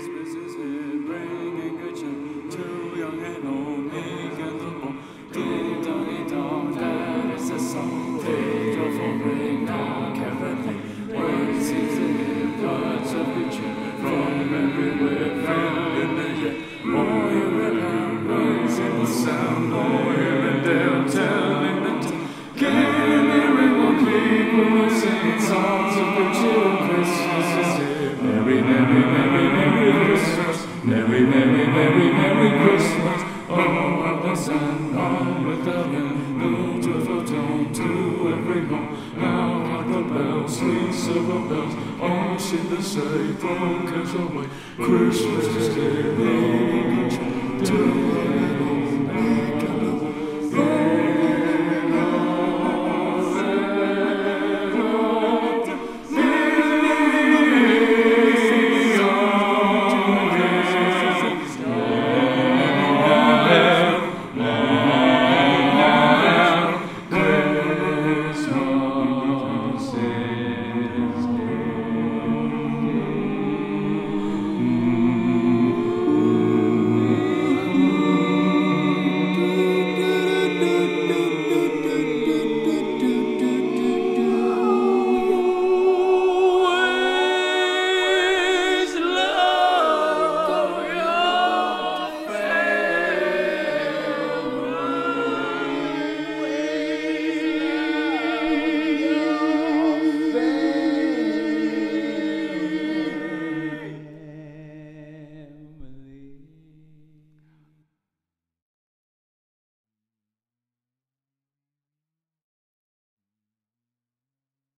Christmas is Merry, merry, merry, Christmas. Oh, how the sun on with the joyful tone to every home. Now hark the bells, sweet silver bells, all sing the throw cares away. Christmas Day, baby, to